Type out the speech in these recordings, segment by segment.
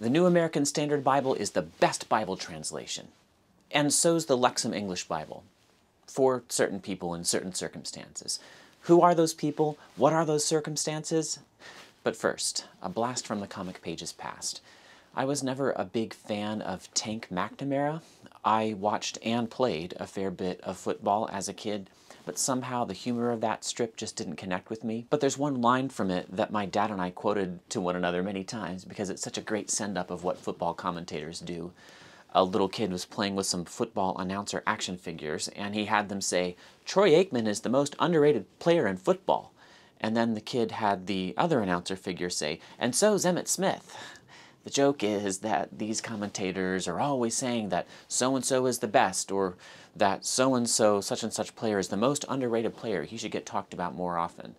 The New American Standard Bible is the best Bible translation, and so's the Lexham English Bible for certain people in certain circumstances. Who are those people? What are those circumstances? But first, a blast from the comic pages past. I was never a big fan of Tank McNamara. I watched and played a fair bit of football as a kid, but somehow the humor of that strip just didn't connect with me. But there's one line from it that my dad and I quoted to one another many times because it's such a great send-up of what football commentators do. A little kid was playing with some football announcer action figures, and he had them say, Troy Aikman is the most underrated player in football. And then the kid had the other announcer figure say, and so's Emmitt Smith. The joke is that these commentators are always saying that so-and-so is the best, or that so-and-so, such and such player is the most underrated player. He should get talked about more often.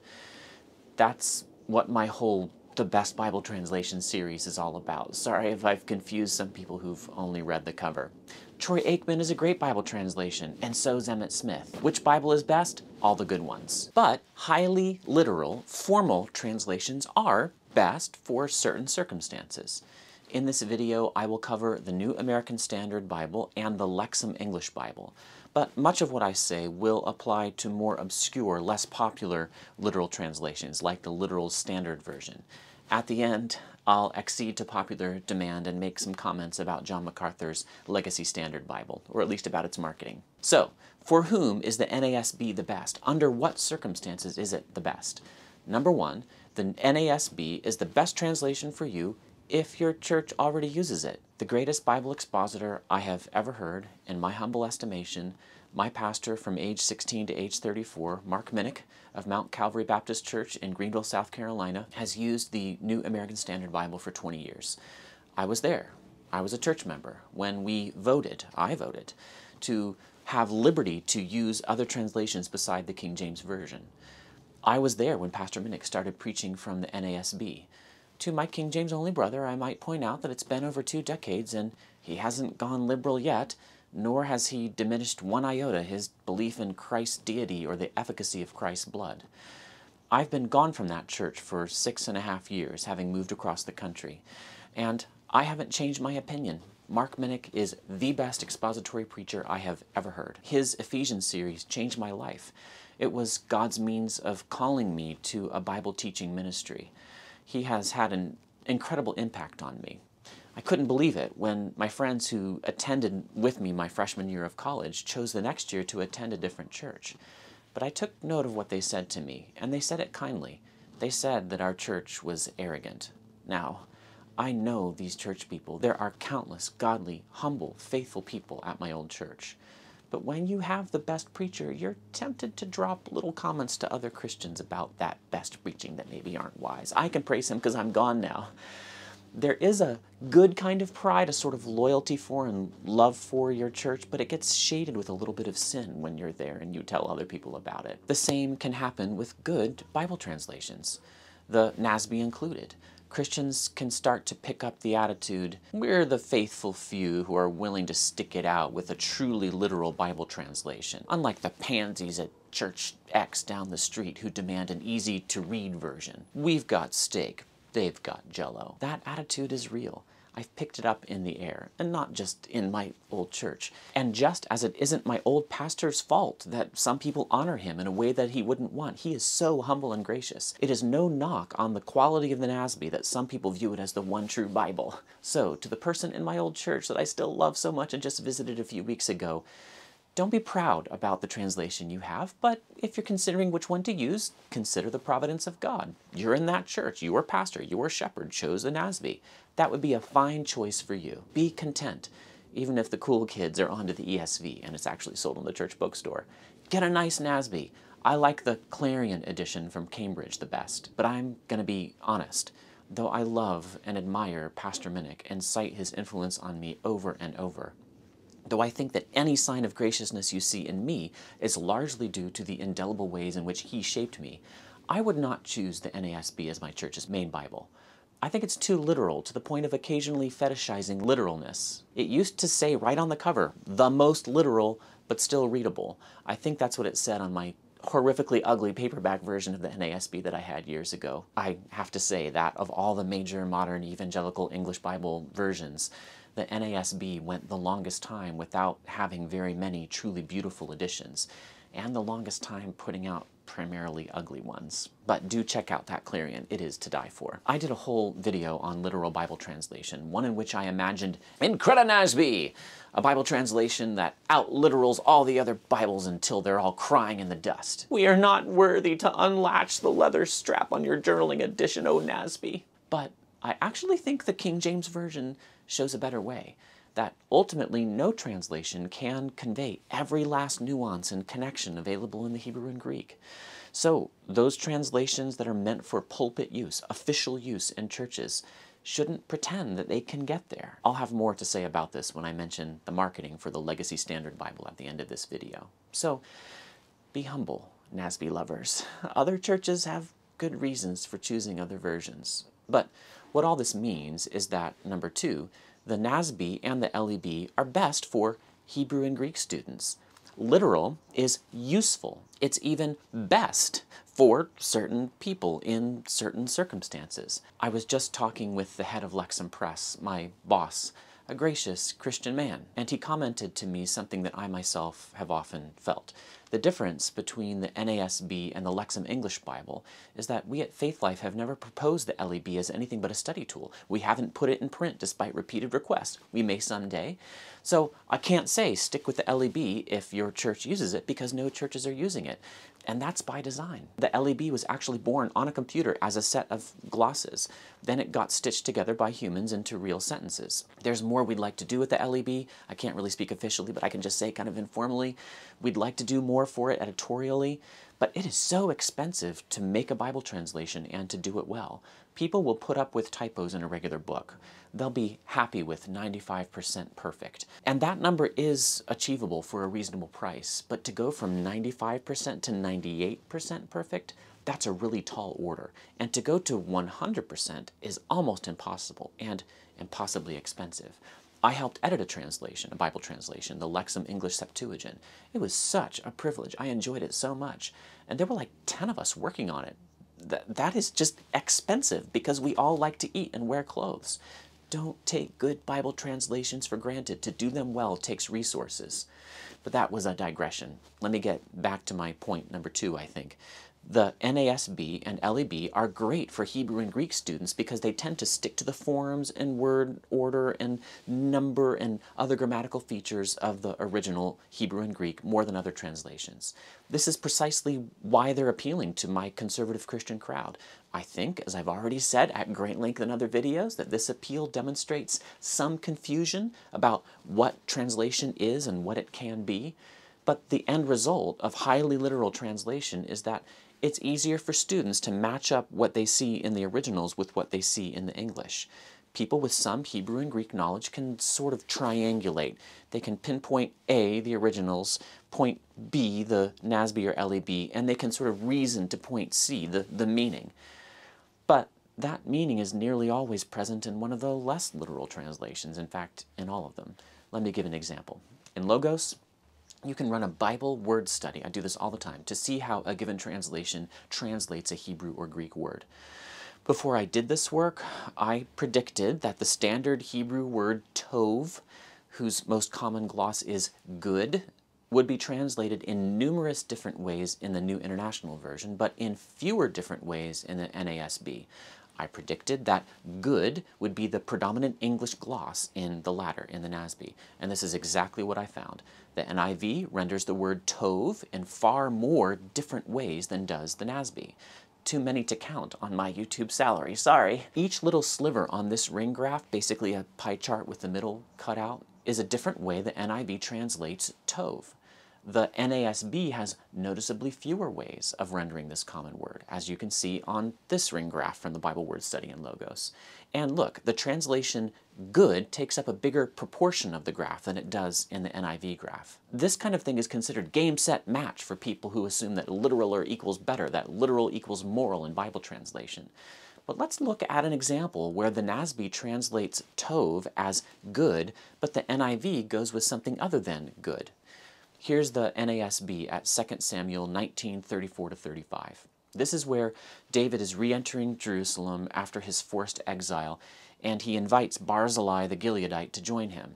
That's what my whole The Best Bible Translation series is all about. Sorry if I've confused some people who've only read the cover. Troy Aikman is a great Bible translation, and so is Emmitt Smith. Which Bible is best? All the good ones. But highly literal, formal translations are best for certain circumstances. In this video, I will cover the New American Standard Bible and the Lexham English Bible, but much of what I say will apply to more obscure, less popular literal translations, like the Literal Standard Version. At the end, I'll accede to popular demand and make some comments about John MacArthur's Legacy Standard Bible, or at least about its marketing. So, for whom is the NASB the best? Under what circumstances is it the best? Number one, the NASB is the best translation for you if your church already uses it. The greatest Bible expositor I have ever heard, in my humble estimation, my pastor from age 16 to age 34, Mark Minnick of Mount Calvary Baptist Church in Greenville, South Carolina, has used the New American Standard Bible for 20 years. I was there. I was a church member when we voted, I voted, to have liberty to use other translations beside the King James Version. I was there when Pastor Minnick started preaching from the NASB. To my King James only brother, I might point out that it's been over two decades and he hasn't gone liberal yet, nor has he diminished one iota his belief in Christ's deity or the efficacy of Christ's blood. I've been gone from that church for six and a half years, having moved across the country, and I haven't changed my opinion. Mark Minnick is the best expository preacher I have ever heard. His Ephesians series changed my life. It was God's means of calling me to a Bible teaching ministry. He has had an incredible impact on me. I couldn't believe it when my friends who attended with me my freshman year of college chose the next year to attend a different church. But I took note of what they said to me, and they said it kindly. They said that our church was arrogant. Now, I know these church people. There are countless godly, humble, faithful people at my old church. But when you have the best preacher, you're tempted to drop little comments to other Christians about that best preaching that maybe aren't wise. I can praise him because I'm gone now. There is a good kind of pride, a sort of loyalty for and love for your church, but it gets shaded with a little bit of sin when you're there and you tell other people about it. The same can happen with good Bible translations, the NASB included. Christians can start to pick up the attitude, we're the faithful few who are willing to stick it out with a truly literal Bible translation, unlike the pansies at Church X down the street who demand an easy to read version. We've got steak, they've got jello. That attitude is real. I've picked it up in the air, and not just in my old church. And just as it isn't my old pastor's fault that some people honor him in a way that he wouldn't want, he is so humble and gracious. It is no knock on the quality of the NASB that some people view it as the one true Bible. So, to the person in my old church that I still love so much and just visited a few weeks ago, don't be proud about the translation you have, but if you're considering which one to use, consider the providence of God. You're in that church, your pastor, your shepherd chose the NASB. That would be a fine choice for you. Be content, even if the cool kids are onto the ESV and it's actually sold in the church bookstore. Get a nice NASB. I like the Clarion edition from Cambridge the best, but I'm going to be honest. Though I love and admire Pastor Minnick and cite his influence on me over and over, though I think that any sign of graciousness you see in me is largely due to the indelible ways in which he shaped me, I would not choose the NASB as my church's main Bible. I think it's too literal to the point of occasionally fetishizing literalness. It used to say right on the cover, the most literal, but still readable. I think that's what it said on my horrifically ugly paperback version of the NASB that I had years ago. I have to say that of all the major modern evangelical English Bible versions, the NASB went the longest time without having very many truly beautiful editions, and the longest time putting out primarily ugly ones. But do check out that Clarion, it is to die for. I did a whole video on literal Bible translation, one in which I imagined Increda NASB, a Bible translation that outliterals all the other Bibles until they're all crying in the dust. We are not worthy to unlatch the leather strap on your journaling edition, O Nasby. But I actually think the King James Version shows a better way that ultimately no translation can convey every last nuance and connection available in the Hebrew and Greek. So those translations that are meant for pulpit use, official use in churches, shouldn't pretend that they can get there. I'll have more to say about this when I mention the marketing for the Legacy Standard Bible at the end of this video. So be humble, NASB lovers. Other churches have good reasons for choosing other versions. But what all this means is that, number two, the NASB and the LEB are best for Hebrew and Greek students. Literal is useful. It's even best for certain people in certain circumstances. I was just talking with the head of Lexham Press, my boss, a gracious Christian man, and he commented to me something that I myself have often felt. The difference between the NASB and the Lexham English Bible is that we at Faithlife have never proposed the LEB as anything but a study tool. We haven't put it in print despite repeated requests. We may someday. So I can't say stick with the LEB if your church uses it because no churches are using it. And that's by design. The LEB was actually born on a computer as a set of glosses. Then it got stitched together by humans into real sentences. There's more we'd like to do with the LEB. I can't really speak officially, but I can just say kind of informally, we'd like to do more for it editorially, but it is so expensive to make a Bible translation and to do it well. People will put up with typos in a regular book. They'll be happy with 95% perfect. And that number is achievable for a reasonable price, but to go from 95% to 98% perfect, that's a really tall order. And to go to 100% is almost impossible and impossibly expensive. I helped edit a translation, a Bible translation, the Lexham English Septuagint. It was such a privilege. I enjoyed it so much. And there were like 10 of us working on it. That, that is just expensive because we all like to eat and wear clothes. Don't take good Bible translations for granted. To do them well takes resources. But that was a digression. Let me get back to my point number two, I think the NASB and LEB are great for Hebrew and Greek students because they tend to stick to the forms and word order and number and other grammatical features of the original Hebrew and Greek more than other translations. This is precisely why they're appealing to my conservative Christian crowd. I think, as I've already said at great length in other videos, that this appeal demonstrates some confusion about what translation is and what it can be. But the end result of highly literal translation is that it's easier for students to match up what they see in the originals with what they see in the English. People with some Hebrew and Greek knowledge can sort of triangulate. They can pinpoint A, the originals, point B, the NASB or LEB, and they can sort of reason to point C, the, the meaning. But that meaning is nearly always present in one of the less literal translations, in fact, in all of them. Let me give an example. In Logos, you can run a Bible word study, I do this all the time, to see how a given translation translates a Hebrew or Greek word. Before I did this work, I predicted that the standard Hebrew word tov, whose most common gloss is good, would be translated in numerous different ways in the New International Version, but in fewer different ways in the NASB. I predicted that good would be the predominant English gloss in the latter, in the NASB, and this is exactly what I found. The NIV renders the word tov in far more different ways than does the NASB. Too many to count on my YouTube salary, sorry. Each little sliver on this ring graph, basically a pie chart with the middle cut out, is a different way the NIV translates tov. The NASB has noticeably fewer ways of rendering this common word, as you can see on this ring graph from the Bible Word Study in Logos. And look, the translation good takes up a bigger proportion of the graph than it does in the NIV graph. This kind of thing is considered game, set, match for people who assume that literal or equals better, that literal equals moral in Bible translation. But let's look at an example where the NASB translates tov as good, but the NIV goes with something other than good. Here's the NASB at 2 Samuel 19, 34 to 35. This is where David is re-entering Jerusalem after his forced exile, and he invites Barzillai the Gileadite to join him.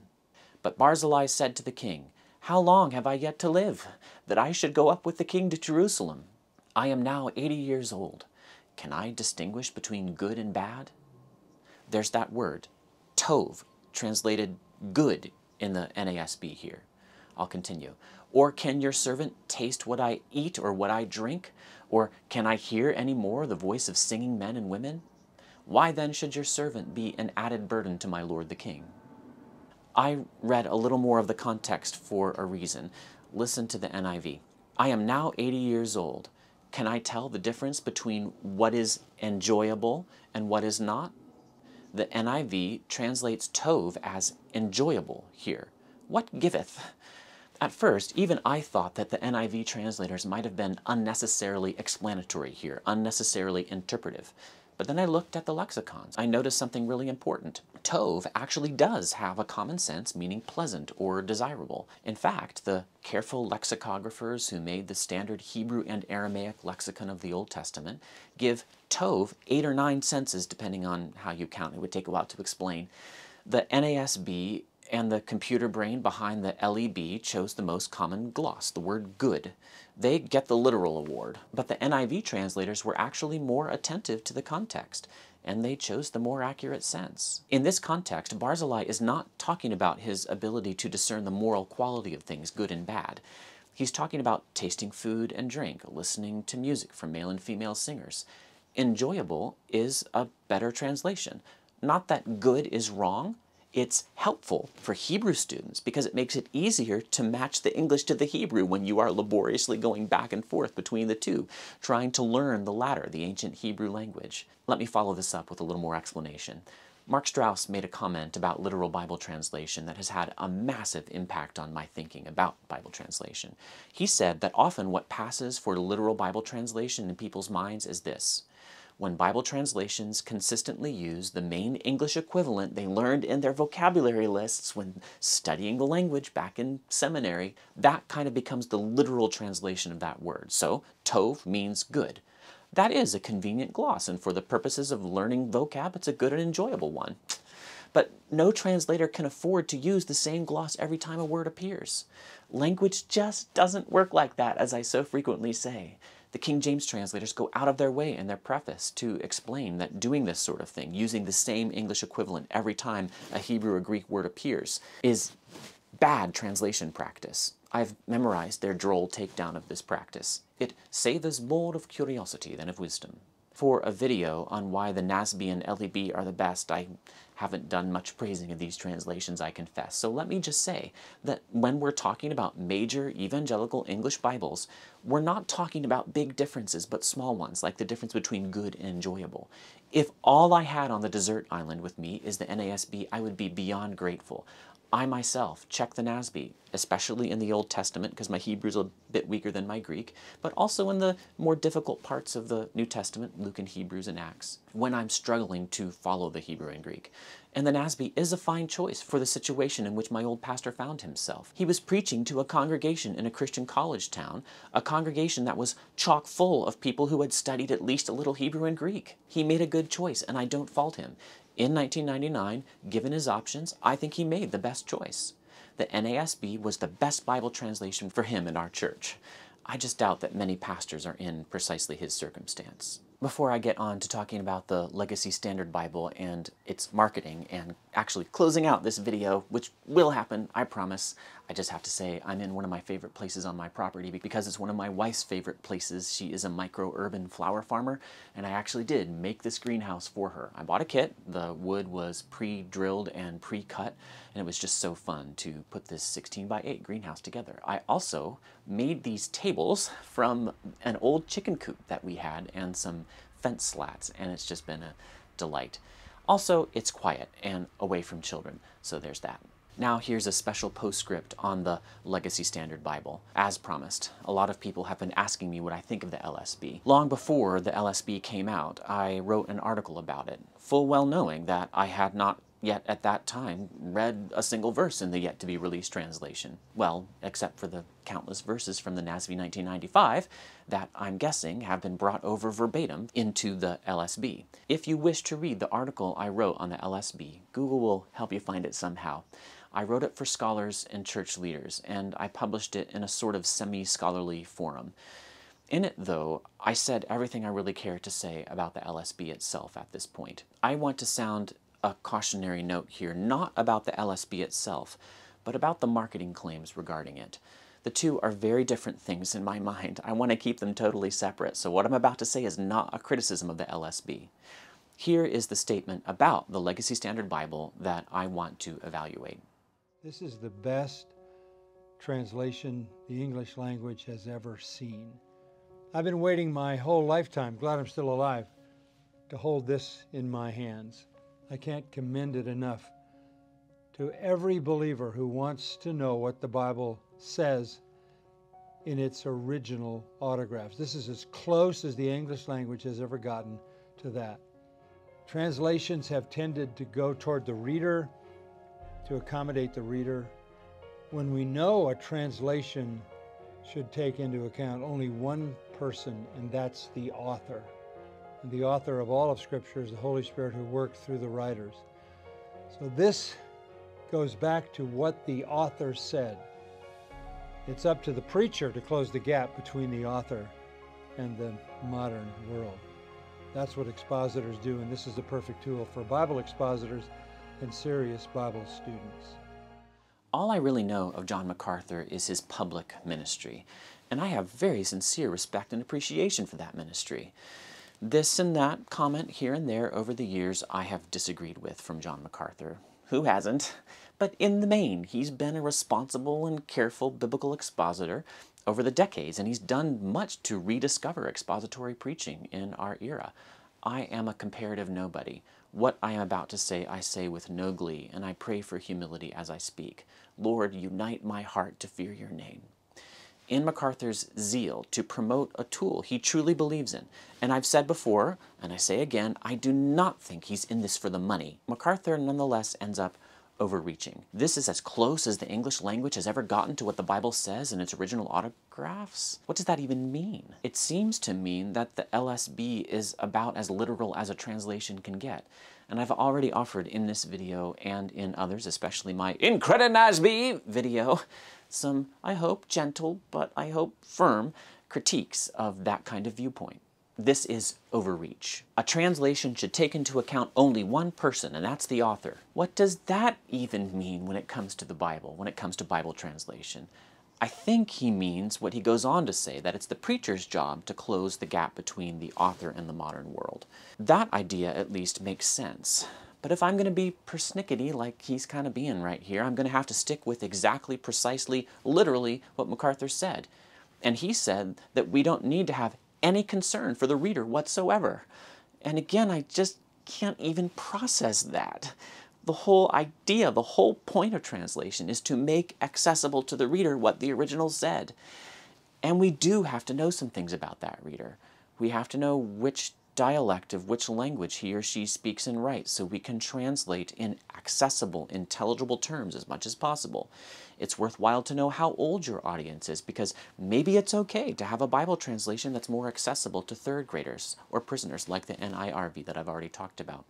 But Barzillai said to the king, How long have I yet to live, that I should go up with the king to Jerusalem? I am now eighty years old. Can I distinguish between good and bad? There's that word, tov, translated good in the NASB here. I'll continue. Or can your servant taste what I eat or what I drink? Or can I hear any more the voice of singing men and women? Why then should your servant be an added burden to my lord the king? I read a little more of the context for a reason. Listen to the NIV. I am now 80 years old. Can I tell the difference between what is enjoyable and what is not? The NIV translates tov as enjoyable here. What giveth? At first, even I thought that the NIV translators might have been unnecessarily explanatory here, unnecessarily interpretive. But then I looked at the lexicons. I noticed something really important. Tov actually does have a common sense meaning pleasant or desirable. In fact, the careful lexicographers who made the standard Hebrew and Aramaic lexicon of the Old Testament give Tov eight or nine senses depending on how you count. It would take a while to explain. The NASB and the computer brain behind the LEB chose the most common gloss, the word good. They get the literal award, but the NIV translators were actually more attentive to the context, and they chose the more accurate sense. In this context, Barzillai is not talking about his ability to discern the moral quality of things, good and bad. He's talking about tasting food and drink, listening to music from male and female singers. Enjoyable is a better translation. Not that good is wrong, it's helpful for Hebrew students because it makes it easier to match the English to the Hebrew when you are laboriously going back and forth between the two, trying to learn the latter, the ancient Hebrew language. Let me follow this up with a little more explanation. Mark Strauss made a comment about literal Bible translation that has had a massive impact on my thinking about Bible translation. He said that often what passes for literal Bible translation in people's minds is this when Bible translations consistently use the main English equivalent they learned in their vocabulary lists when studying the language back in seminary, that kind of becomes the literal translation of that word. So, tov means good. That is a convenient gloss, and for the purposes of learning vocab, it's a good and enjoyable one. But no translator can afford to use the same gloss every time a word appears. Language just doesn't work like that, as I so frequently say. The King James translators go out of their way in their preface to explain that doing this sort of thing, using the same English equivalent every time a Hebrew or Greek word appears, is bad translation practice. I've memorized their droll takedown of this practice. It savours more of curiosity than of wisdom. For a video on why the NASB and LEB are the best, I haven't done much praising of these translations, I confess. So let me just say that when we're talking about major evangelical English Bibles, we're not talking about big differences, but small ones, like the difference between good and enjoyable. If all I had on the desert island with me is the NASB, I would be beyond grateful. I myself check the NASB, especially in the Old Testament, because my Hebrew is a bit weaker than my Greek, but also in the more difficult parts of the New Testament, Luke and Hebrews and Acts, when I'm struggling to follow the Hebrew and Greek. And the NASB is a fine choice for the situation in which my old pastor found himself. He was preaching to a congregation in a Christian college town, a congregation that was chock full of people who had studied at least a little Hebrew and Greek. He made a good choice, and I don't fault him. In 1999, given his options, I think he made the best choice. The NASB was the best Bible translation for him in our church. I just doubt that many pastors are in precisely his circumstance. Before I get on to talking about the Legacy Standard Bible and its marketing and actually closing out this video, which will happen, I promise, I just have to say I'm in one of my favorite places on my property because it's one of my wife's favorite places. She is a micro-urban flower farmer, and I actually did make this greenhouse for her. I bought a kit. The wood was pre-drilled and pre-cut, and it was just so fun to put this 16 by 8 greenhouse together. I also made these tables from an old chicken coop that we had and some fence slats, and it's just been a delight. Also, it's quiet and away from children, so there's that. Now here's a special postscript on the Legacy Standard Bible. As promised, a lot of people have been asking me what I think of the LSB. Long before the LSB came out, I wrote an article about it, full well knowing that I had not yet at that time read a single verse in the yet to be released translation. Well, except for the countless verses from the NASB 1995 that I'm guessing have been brought over verbatim into the LSB. If you wish to read the article I wrote on the LSB, Google will help you find it somehow. I wrote it for scholars and church leaders, and I published it in a sort of semi scholarly forum. In it, though, I said everything I really care to say about the LSB itself at this point. I want to sound a cautionary note here, not about the LSB itself, but about the marketing claims regarding it. The two are very different things in my mind. I want to keep them totally separate, so what I'm about to say is not a criticism of the LSB. Here is the statement about the Legacy Standard Bible that I want to evaluate. This is the best translation the English language has ever seen. I've been waiting my whole lifetime, glad I'm still alive, to hold this in my hands. I can't commend it enough to every believer who wants to know what the Bible says in its original autographs. This is as close as the English language has ever gotten to that. Translations have tended to go toward the reader to accommodate the reader. When we know a translation should take into account only one person, and that's the author. The author of all of Scripture is the Holy Spirit who worked through the writers. So this goes back to what the author said. It's up to the preacher to close the gap between the author and the modern world. That's what expositors do, and this is the perfect tool for Bible expositors and serious Bible students. All I really know of John MacArthur is his public ministry, and I have very sincere respect and appreciation for that ministry. This and that comment here and there over the years I have disagreed with from John MacArthur. Who hasn't? But in the main, he's been a responsible and careful biblical expositor over the decades, and he's done much to rediscover expository preaching in our era. I am a comparative nobody. What I am about to say, I say with no glee, and I pray for humility as I speak. Lord, unite my heart to fear your name in MacArthur's zeal to promote a tool he truly believes in. And I've said before, and I say again, I do not think he's in this for the money. MacArthur nonetheless ends up overreaching. This is as close as the English language has ever gotten to what the Bible says in its original autographs. What does that even mean? It seems to mean that the LSB is about as literal as a translation can get. And I've already offered in this video and in others, especially my Incredinasby video, some, I hope, gentle, but I hope firm critiques of that kind of viewpoint. This is overreach. A translation should take into account only one person, and that's the author. What does that even mean when it comes to the Bible, when it comes to Bible translation? I think he means what he goes on to say, that it's the preacher's job to close the gap between the author and the modern world. That idea, at least, makes sense. But if I'm going to be persnickety like he's kind of being right here, I'm going to have to stick with exactly, precisely, literally what MacArthur said. And he said that we don't need to have any concern for the reader whatsoever. And again, I just can't even process that. The whole idea, the whole point of translation is to make accessible to the reader what the original said. And we do have to know some things about that reader. We have to know which dialect of which language he or she speaks and writes so we can translate in accessible, intelligible terms as much as possible. It's worthwhile to know how old your audience is because maybe it's okay to have a Bible translation that's more accessible to third graders or prisoners like the NIRV that I've already talked about.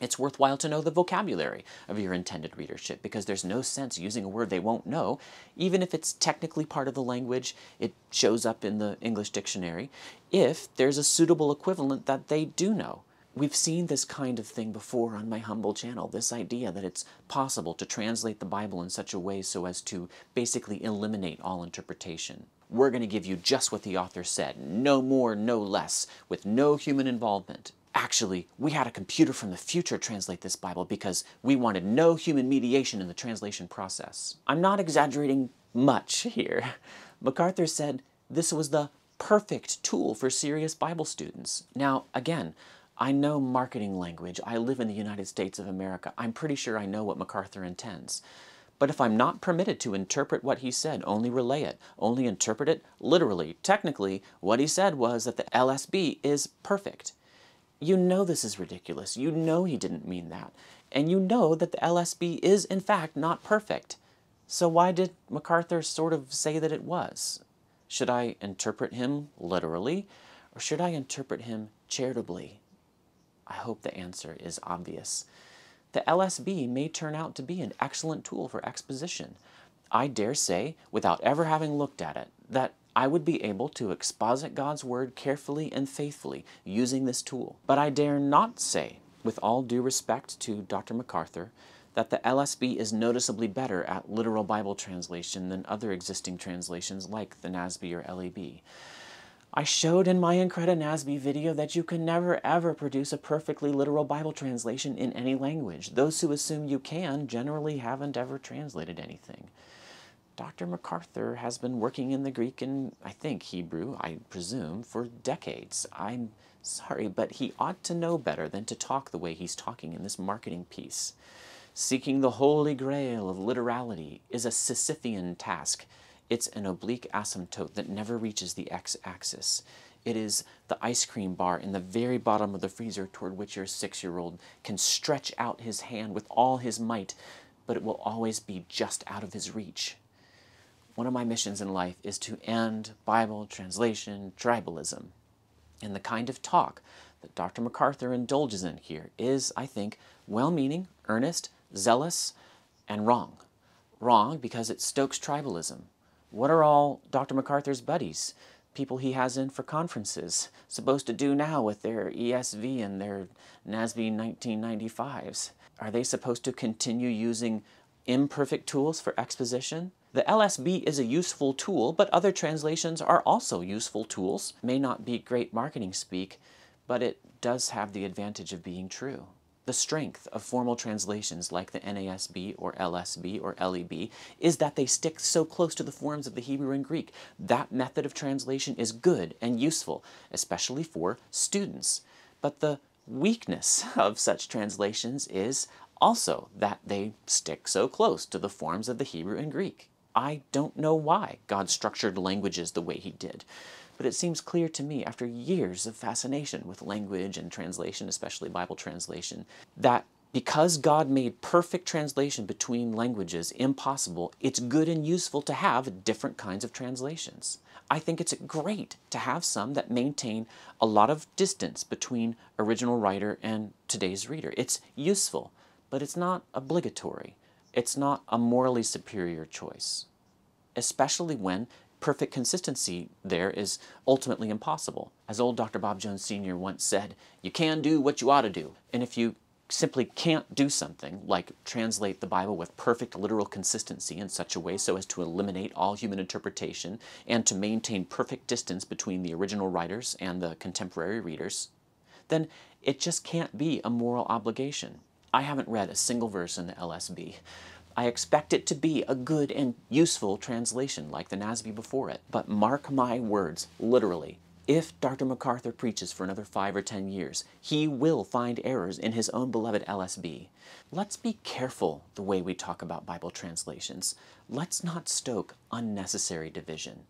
It's worthwhile to know the vocabulary of your intended readership because there's no sense using a word they won't know. Even if it's technically part of the language, it shows up in the English dictionary, if there's a suitable equivalent that they do know. We've seen this kind of thing before on my humble channel, this idea that it's possible to translate the Bible in such a way so as to basically eliminate all interpretation. We're going to give you just what the author said, no more, no less, with no human involvement. Actually, we had a computer from the future translate this Bible because we wanted no human mediation in the translation process. I'm not exaggerating much here. MacArthur said this was the perfect tool for serious Bible students. Now, again, I know marketing language. I live in the United States of America. I'm pretty sure I know what MacArthur intends. But if I'm not permitted to interpret what he said, only relay it, only interpret it literally, technically, what he said was that the LSB is perfect. You know this is ridiculous. You know he didn't mean that. And you know that the LSB is, in fact, not perfect. So why did MacArthur sort of say that it was? Should I interpret him literally, or should I interpret him charitably? I hope the answer is obvious. The LSB may turn out to be an excellent tool for exposition. I dare say, without ever having looked at it, that I would be able to exposit God's Word carefully and faithfully using this tool. But I dare not say, with all due respect to Dr. MacArthur, that the LSB is noticeably better at literal Bible translation than other existing translations like the NASB or LEB. I showed in my Increda NASB video that you can never ever produce a perfectly literal Bible translation in any language. Those who assume you can generally haven't ever translated anything. Dr. MacArthur has been working in the Greek and, I think, Hebrew, I presume, for decades. I'm sorry, but he ought to know better than to talk the way he's talking in this marketing piece. Seeking the holy grail of literality is a Sisyphean task it's an oblique asymptote that never reaches the x-axis. It is the ice cream bar in the very bottom of the freezer toward which your six-year-old can stretch out his hand with all his might, but it will always be just out of his reach. One of my missions in life is to end Bible translation tribalism. And the kind of talk that Dr. MacArthur indulges in here is, I think, well-meaning, earnest, zealous, and wrong. Wrong because it stokes tribalism. What are all Dr. MacArthur's buddies, people he has in for conferences, supposed to do now with their ESV and their NASB 1995s? Are they supposed to continue using imperfect tools for exposition? The LSB is a useful tool, but other translations are also useful tools. May not be great marketing speak, but it does have the advantage of being true. The strength of formal translations like the NASB or LSB or LEB is that they stick so close to the forms of the Hebrew and Greek. That method of translation is good and useful, especially for students. But the weakness of such translations is also that they stick so close to the forms of the Hebrew and Greek. I don't know why God structured languages the way he did but it seems clear to me after years of fascination with language and translation, especially Bible translation, that because God made perfect translation between languages impossible, it's good and useful to have different kinds of translations. I think it's great to have some that maintain a lot of distance between original writer and today's reader. It's useful, but it's not obligatory. It's not a morally superior choice, especially when perfect consistency there is ultimately impossible. As old Dr. Bob Jones Sr. once said, you can do what you ought to do. And if you simply can't do something like translate the Bible with perfect literal consistency in such a way so as to eliminate all human interpretation and to maintain perfect distance between the original writers and the contemporary readers, then it just can't be a moral obligation. I haven't read a single verse in the LSB. I expect it to be a good and useful translation like the NASB before it. But mark my words, literally, if Dr. MacArthur preaches for another five or ten years, he will find errors in his own beloved LSB. Let's be careful the way we talk about Bible translations. Let's not stoke unnecessary division.